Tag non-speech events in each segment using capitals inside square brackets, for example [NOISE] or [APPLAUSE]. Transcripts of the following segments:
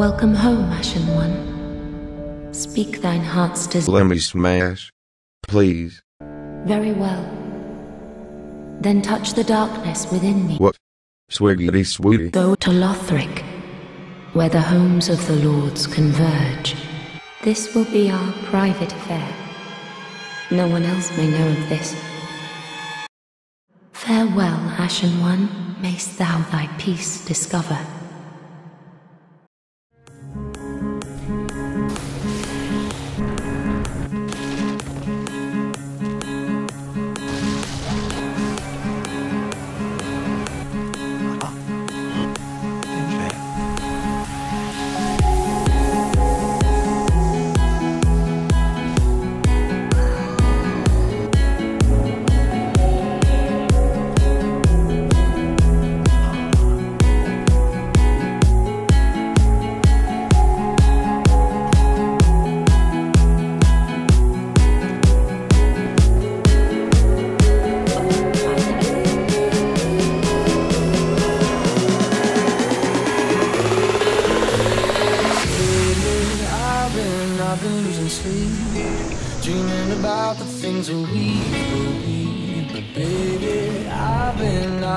Welcome home, Ashen One. Speak thine heart's desire. Let me smash. Please. Very well. Then touch the darkness within me. What? Swiggity sweetie. Go to Lothric, where the homes of the lords converge. This will be our private affair. No one else may know of this. Farewell, Ashen One. Mayst thou thy peace discover.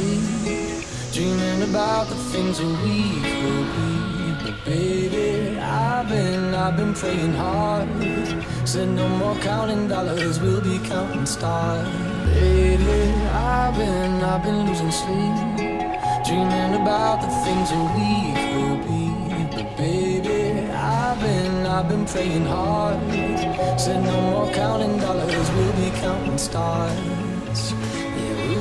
Sleep, dreaming about the things that we will be. But baby, I've been, I've been praying hard. Said no more counting dollars, we'll be counting stars. Baby, I've been, I've been losing sleep, dreaming about the things that we will be. But baby, I've been, I've been praying hard. Said no more counting dollars, we'll be counting stars.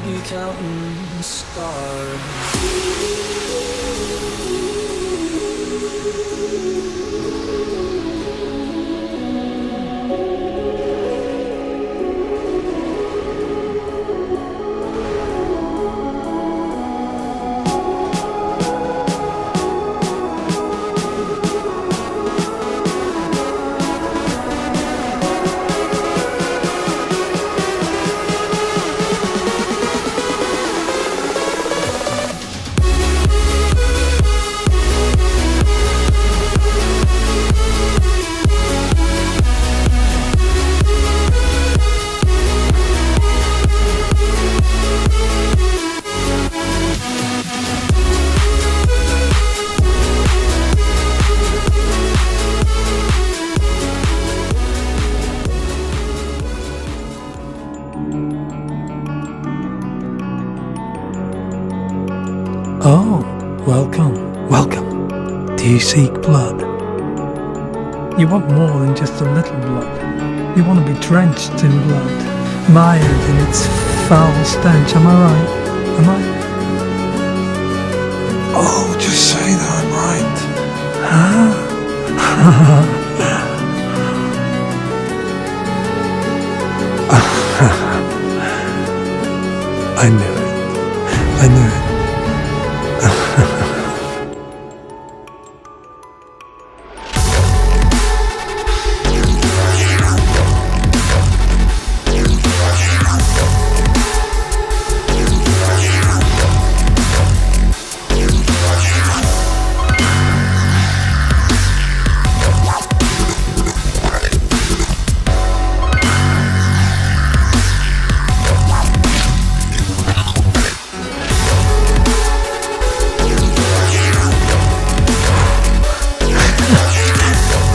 We'll counting stars. Welcome, welcome. Do you seek blood? You want more than just a little blood. You want to be drenched in blood, mired in its foul stench. Am I right? Am I? Oh, just say that I'm right. Huh? [LAUGHS] I knew it. I knew it. [LAUGHS]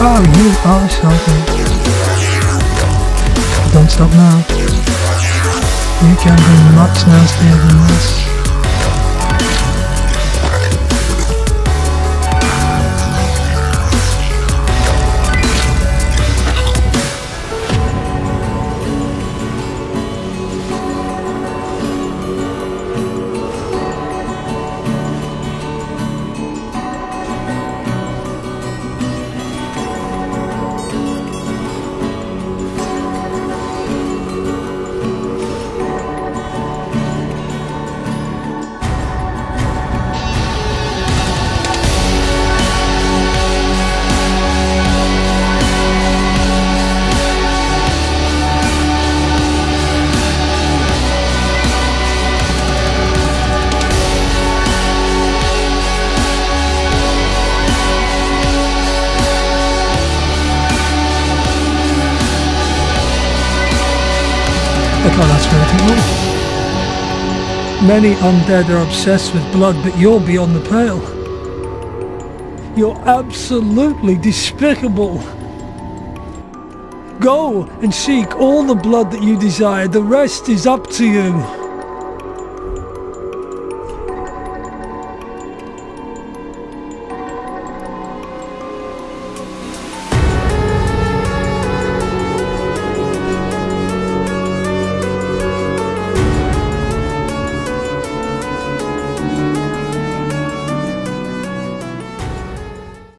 Oh, you are something. Don't stop now. You can be much nastier than this. Many undead are obsessed with blood, but you're beyond the pale. You're absolutely despicable. Go and seek all the blood that you desire. The rest is up to you.